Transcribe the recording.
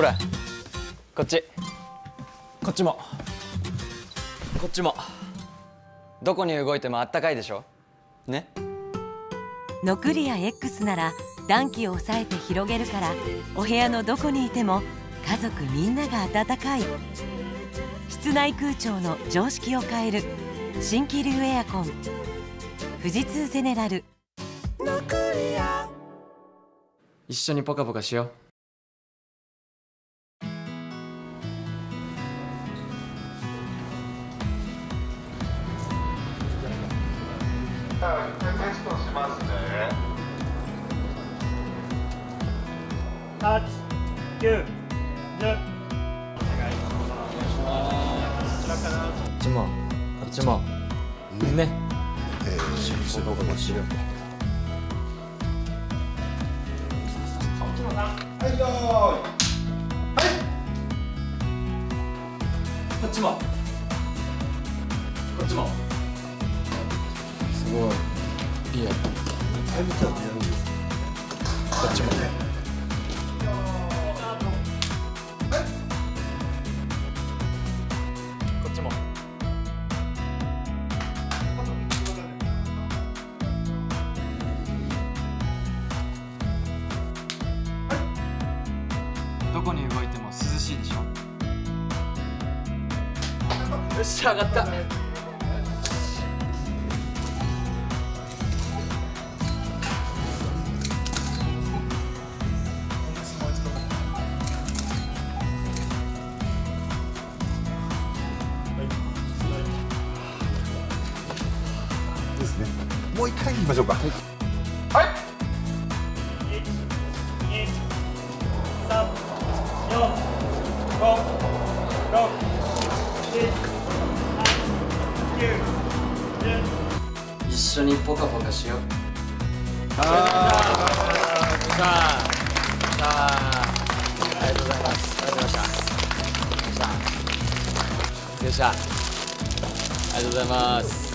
ほらこっち。こっちも。こっちも。どこに動いてもあったかいでしょ？ね？ノクリア X なら暖気を抑えて広げるからお部屋のどこにいても家族みんなが暖かい。室内空調の常識を変える。新気流エアコン。富士通ゼネラル。一緒にポカポカしようさあ、一回テストしますね。八、九、十。お願いします。こちらかな。こっちもこっちもねえー、ポカポカしようはい、よーい。こっちもこっちもごいいいやタイムチャートやるんですこっちも。こっちも。どこに動いても涼しいでしょ。よっしゃ上がった。もう一回言いましょうか。一、二、三、四、五、六、七、八、九、十。一緒にポカポカしよう。さあさあありがとうございます。ありがとうございましたよっしゃ。ありがとうございます